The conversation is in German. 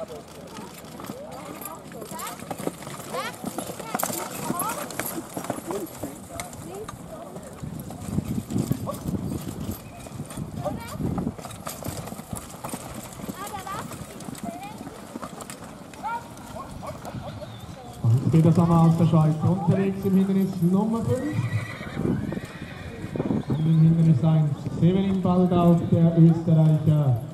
Geht das einmal aus der Schweiz unterwegs im Hindernis Nummer 5. Und im Hindernis 1 Severin Baldauf, der Österreicher.